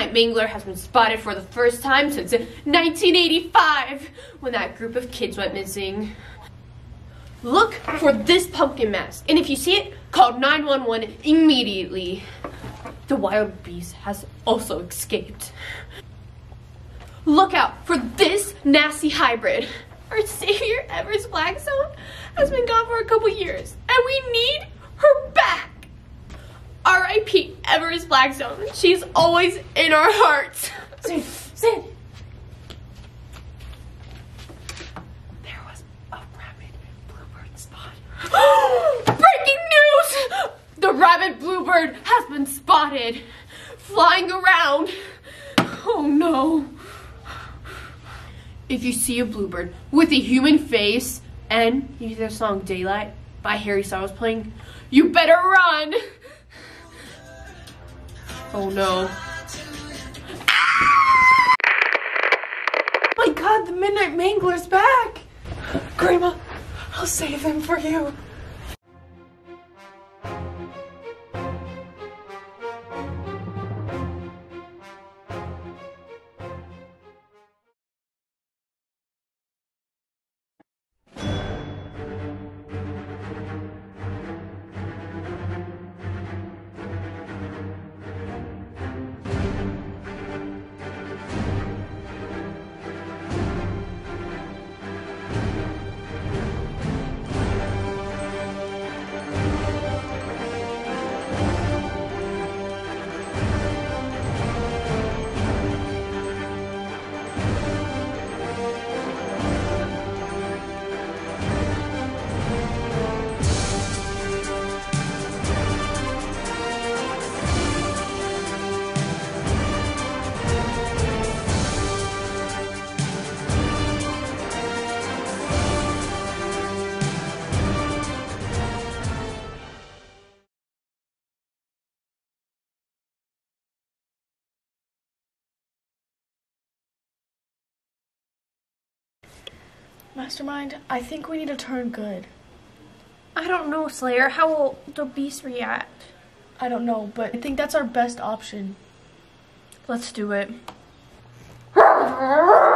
Midnight Mangler has been spotted for the first time since 1985, when that group of kids went missing. Look for this pumpkin mask, and if you see it, call 911 immediately. The wild beast has also escaped. Look out for this nasty hybrid. Our savior, Everest Blackstone, has been gone for a couple years, and we need her back. R.I.P. Everest Blackstone. She's always in our hearts. There was a rabid bluebird spot. Breaking news! The rabid bluebird has been spotted, flying around. Oh no. If you see a bluebird with a human face and you hear the song Daylight by Harry Styles playing, you better run. Oh no. Ah! My God, the Midnight Mangler's back. Grandma, I'll save him for you. Mastermind, I think we need to turn good. I don't know, Slayer. How will the beast react? I don't know, but I think that's our best option. Let's do it.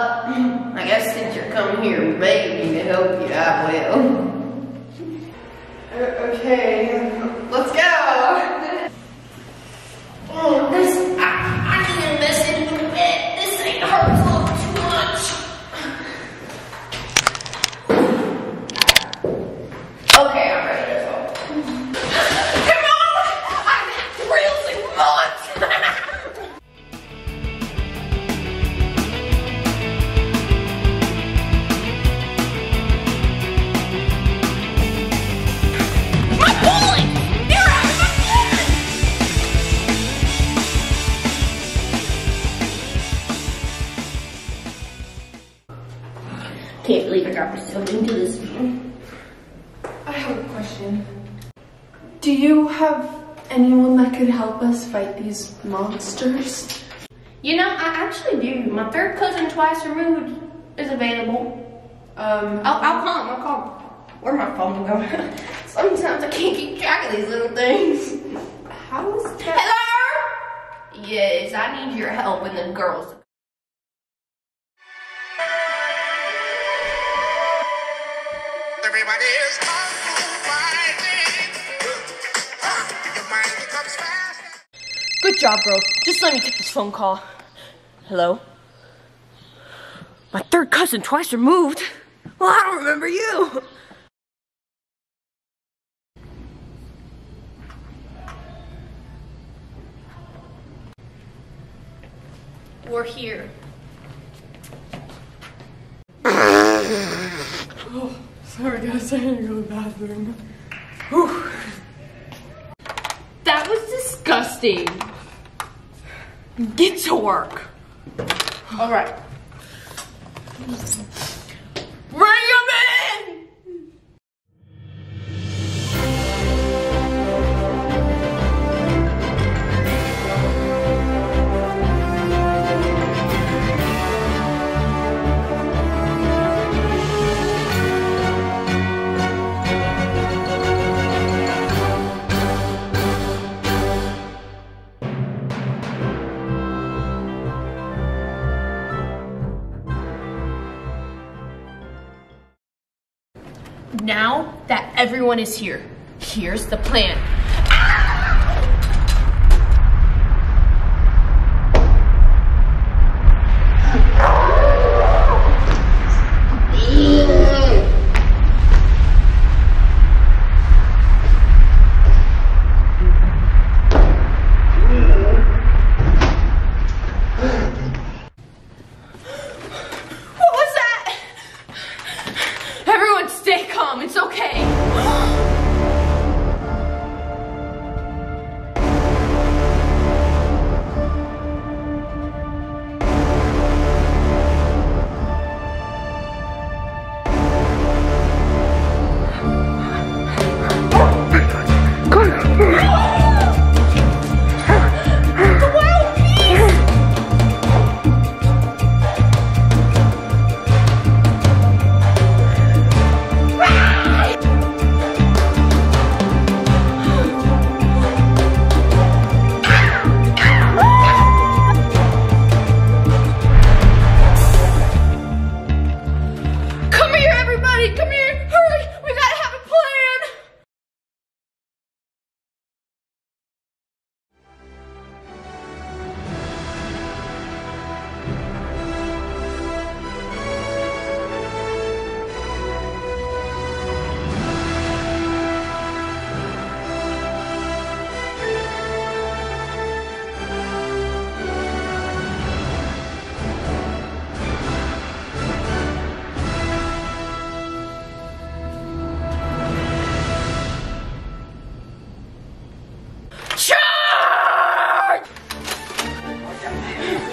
But I guess since you're coming here begging to help you, I will. Okay, I can't believe I got myself into this. I have a question. Do you have anyone that could help us fight these monsters? You know, I actually do. My third cousin, twice removed, is available. Um, I'll, I'll call him. I'll call him. Where my phone go? Sometimes I can't keep track of these little things. how is that? Hello? Yes, I need your help and the girls. Good job, bro. Just let me take this phone call. Hello? My third cousin twice removed? Well, I don't remember you. We're here. Oh, sorry guys, I gotta go to the bathroom. That was disgusting. Get to work. All right. Everyone is here, here's the plan. Yeah.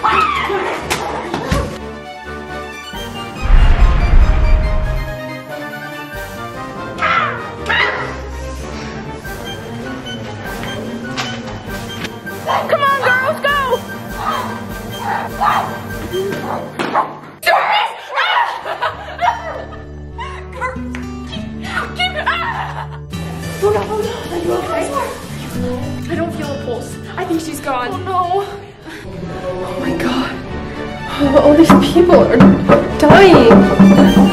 Come on, girls, go! I don't feel a pulse. I think she's gone. Oh no. Oh my god. Oh, All these people are dying.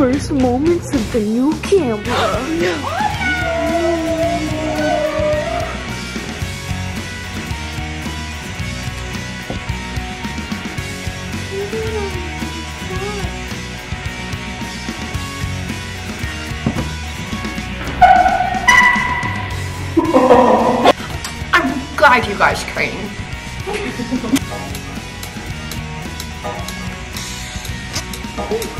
First moments of the new camera. I'm glad you guys came.